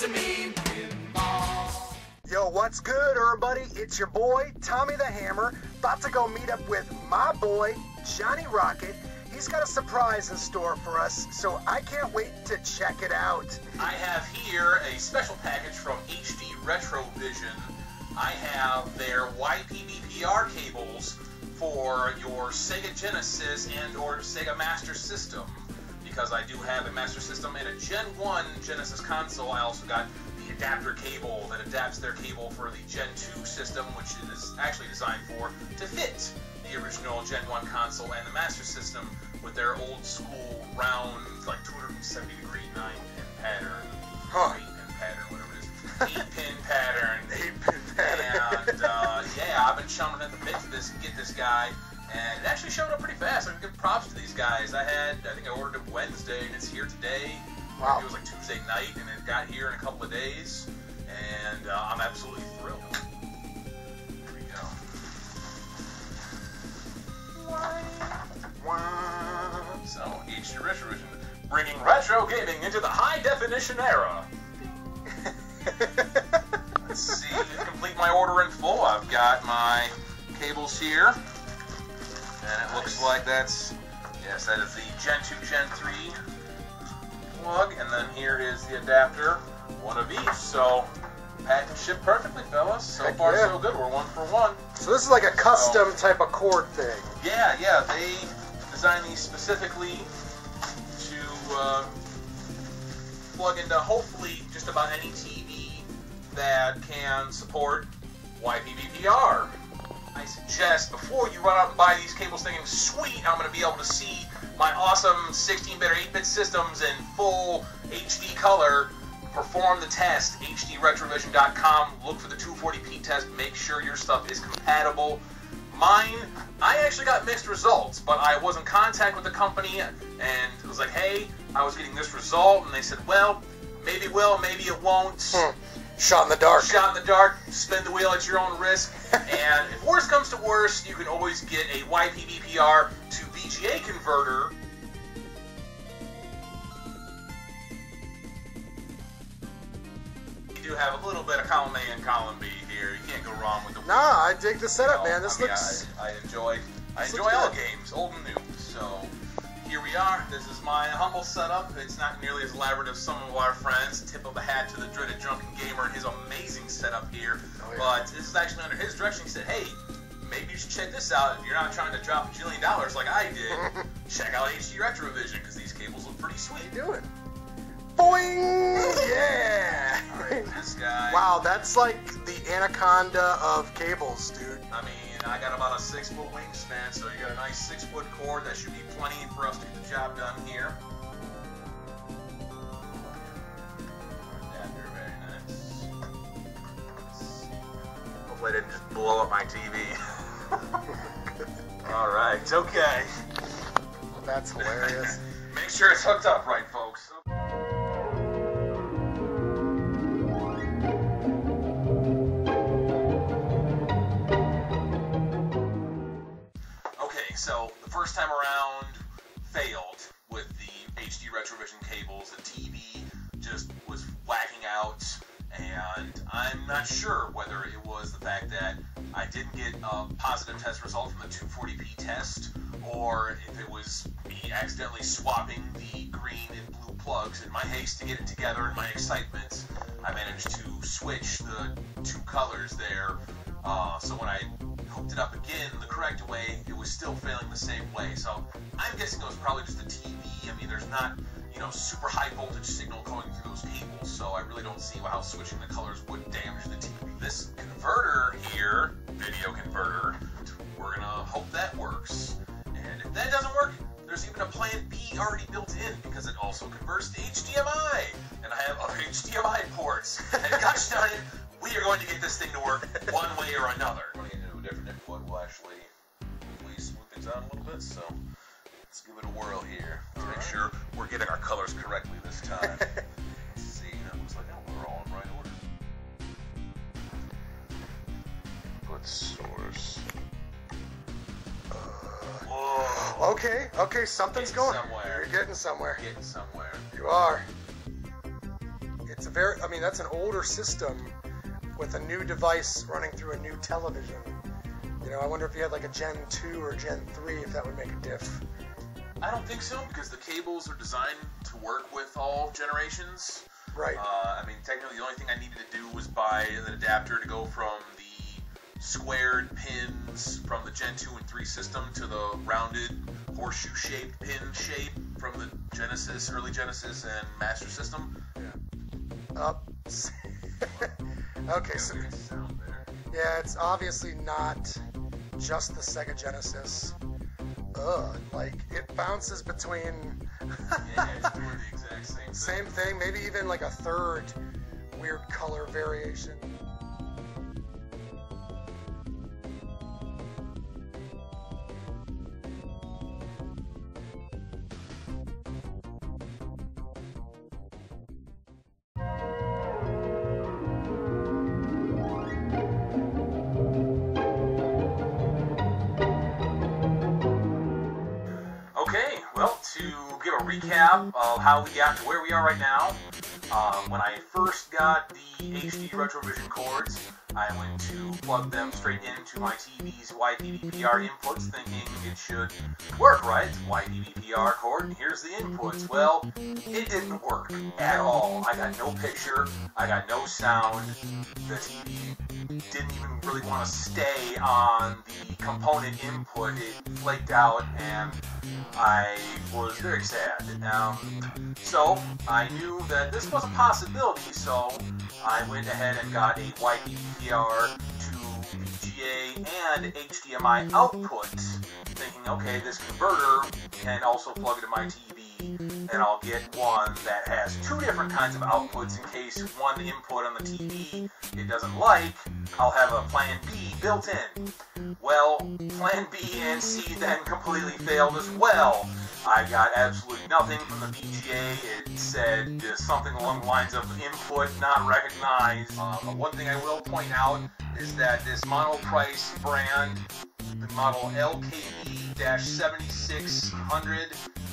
He's a mean pinball. Yo, what's good, everybody? It's your boy, Tommy the Hammer, about to go meet up with my boy, Johnny Rocket. He's got a surprise in store for us, so I can't wait to check it out. I have here a special package from HD Retrovision. I have their YPBPR cables for your Sega Genesis and or Sega Master System. Because I do have a Master System and a Gen 1 Genesis console, I also got the adapter cable that adapts their cable for the Gen 2 system, which it is actually designed for to fit the original Gen 1 console and the Master System with their old school round, like 270 degree 9 pin pattern, Huh. 8 pin pattern, whatever it is, 8 pin pattern. Eight pin pattern. And uh, yeah, I've been chomping at the bit to this get this guy, and it actually showed up pretty fast. I can give props to these guys. I had, I think I ordered it Wednesday, and it's here today. Wow. It was like Tuesday night, and it got here in a couple of days, and uh, I'm absolutely thrilled. Here we go. So, HD Retrovision, bringing retro gaming into the high definition era. Let's see, complete my order in full, I've got my cables here. And it looks like that's, yes, that is the Gen 2, Gen 3 plug. And then here is the adapter, one of each. So, pack and ship perfectly, fellas. So Heck far, yeah. so good. We're one for one. So this is like a custom type of cord thing. Yeah, yeah, they designed these specifically to uh, plug into hopefully just about any TV that can support YPBPR. I suggest before you run out and buy these cables thinking, sweet, I'm going to be able to see my awesome 16-bit or 8-bit systems in full HD color, perform the test, hdretrovision.com, look for the 240p test, make sure your stuff is compatible. Mine, I actually got mixed results, but I was in contact with the company and it was like, hey, I was getting this result, and they said, well, maybe will, maybe it won't. Hmm. Shot in the dark. Shot in the dark, spin the wheel at your own risk. and if worse comes to worst, you can always get a YPBPR to VGA converter. You do have a little bit of column A and column B here. You can't go wrong with the Nah, I dig the setup, no, man. This I mean, looks. I, I enjoy. I enjoy all games, old and new. We are. This is my humble setup. It's not nearly as elaborate as some of our friends. Tip of the hat to the dreaded drunken gamer and his amazing setup here. Oh, yeah. But this is actually under his direction. He said, "Hey, maybe you should check this out. If you're not trying to drop a jillion dollars like I did, check out HD Retrovision because these cables look pretty sweet." What are you doing? Boing! Yeah! All right, this guy. Wow, that's like the anaconda of cables, dude. I mean, I got about a six foot wingspan, so you got a nice six foot cord. That should be plenty for us to get the job done here. Nice. Hopefully, I didn't just blow up my TV. All right, okay. That's hilarious. Make sure it's hooked up right, folks. First time around failed with the HD Retrovision cables. The TV just was whacking out, and I'm not sure whether it was the fact that I didn't get a positive test result from the 240p test, or if it was me accidentally swapping the green and blue plugs in my haste to get it together in my excitement. I managed to switch the two colors there. Uh, so when I hooked it up again the correct way, it was still failing the same way. So I'm guessing it was probably just the TV. I mean, there's not, you know, super high voltage signal going through those cables, so I really don't see how switching the colors would damage the TV. This converter here, video converter, we're gonna hope that works. And if that doesn't work, there's even a plan B already built in because it also converts to HDMI, and I have other HDMI ports. And gosh darn it, we are going to get this thing to work different input. We'll actually hopefully smooth things out a little bit. So let's give it a whirl here. Let's make sure we're getting our colors correctly this time. let's see. That looks like we're all in right order. Input source. Whoa. Okay, okay, something's Getting going. somewhere. You're getting somewhere. Getting somewhere. You are. It's a very, I mean, that's an older system with a new device running through a new television. You know, I wonder if you had like a Gen 2 or Gen 3, if that would make a diff. I don't think so because the cables are designed to work with all generations. Right. Uh, I mean, technically, the only thing I needed to do was buy an adapter to go from the squared pins from the Gen 2 and 3 system to the rounded horseshoe-shaped pin shape from the Genesis, early Genesis, and Master System. Yeah. Up. okay, so Good sound there. yeah, it's obviously not just the Sega Genesis. Ugh, like it bounces between Yeah, it's doing the exact same thing. same thing, maybe even like a third weird color variation. Recap of how we got to where we are right now, um, when I first got the HD Retrovision cords, I went to plug them straight into my TV's YPBPR inputs, thinking it should work right. YPBPR cord, and here's the inputs. Well, it didn't work at all. I got no picture, I got no sound. The TV didn't even really want to stay on the component input. It flaked out, and I was very sad. Um, so I knew that this was a possibility, so I went ahead and got a YDVR to VGA and HDMI output, thinking, okay, this converter can also plug into my TV, and I'll get one that has two different kinds of outputs in case one input on the TV it doesn't like, I'll have a plan B built in. Well, plan B and C then completely failed as well. I got absolutely nothing from the VGA. It said uh, something along the lines of input not recognized. Uh, one thing I will point out is that this monoprice brand, the model LKB-7600,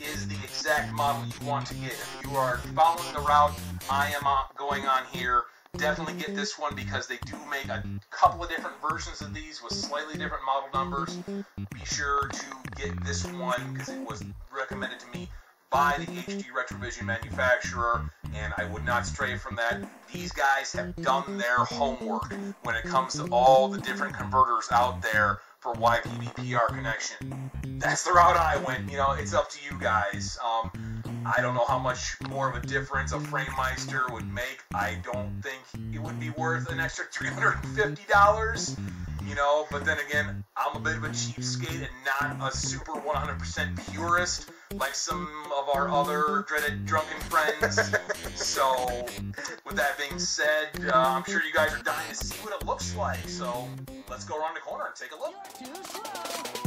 is the exact model you want to get. If you are following the route I am uh, going on here, definitely get this one because they do make a couple of different versions of these with slightly different model numbers. Be sure to get this one because it was recommended to me by the HD Retrovision manufacturer, and I would not stray from that. These guys have done their homework when it comes to all the different converters out there for YPBPR connection. That's the route I went. You know, it's up to you guys. Um, I don't know how much more of a difference a FrameMeister would make. I don't think it would be worth an extra $350, you know, but then again, I'm a bit of a cheapskate and not a super 100% purist like some of our other dreaded drunken friends. so, with that being said, uh, I'm sure you guys are dying to see what it looks like. So, let's go around the corner and take a look.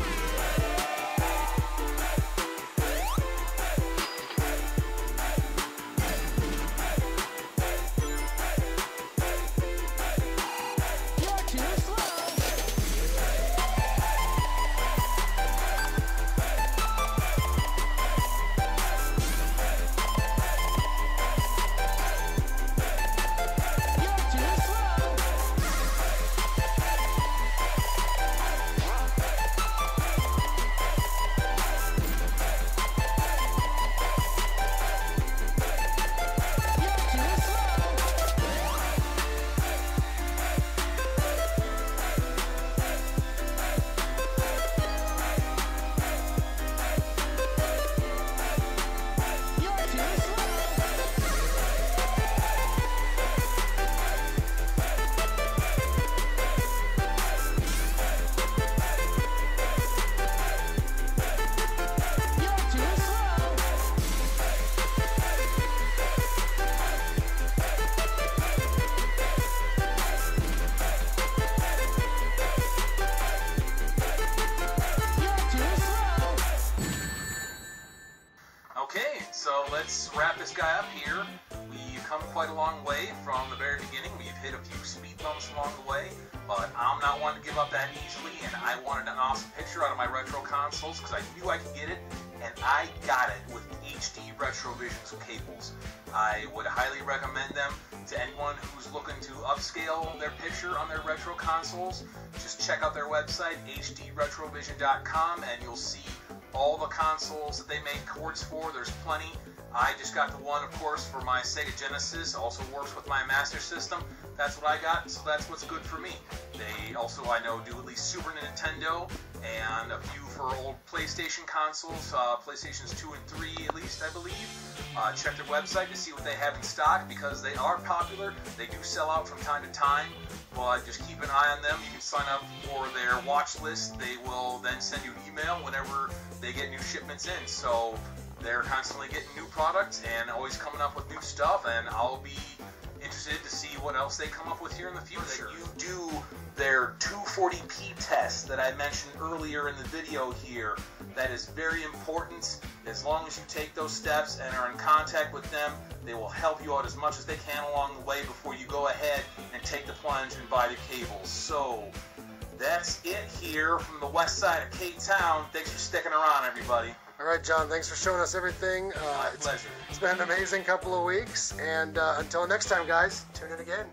And I wanted an awesome picture out of my retro consoles because I knew I could get it, and I got it with HD Retrovisions cables. I would highly recommend them to anyone who's looking to upscale their picture on their retro consoles. Just check out their website, hdretrovision.com, and you'll see all the consoles that they make cords for. There's plenty. I just got the one, of course, for my Sega Genesis. Also works with my Master System. That's what I got, so that's what's good for me. They also, I know, do at least Super Nintendo and a few for old PlayStation consoles, uh, PlayStations 2 and 3 at least, I believe. Uh, check their website to see what they have in stock because they are popular. They do sell out from time to time, but just keep an eye on them. You can sign up for their watch list. They will then send you an email whenever they get new shipments in. So they're constantly getting new products and always coming up with new stuff, and I'll be interested to see what else they come up with here in the future. You do their 240p test that I mentioned earlier in the video here. That is very important. As long as you take those steps and are in contact with them, they will help you out as much as they can along the way before you go ahead and take the plunge and buy the cables. So, that's it here from the west side of K Town. Thanks for sticking around, everybody. All right, John, thanks for showing us everything. Uh, My it's- pleasure. It's been an amazing couple of weeks, and uh, until next time, guys, tune in again.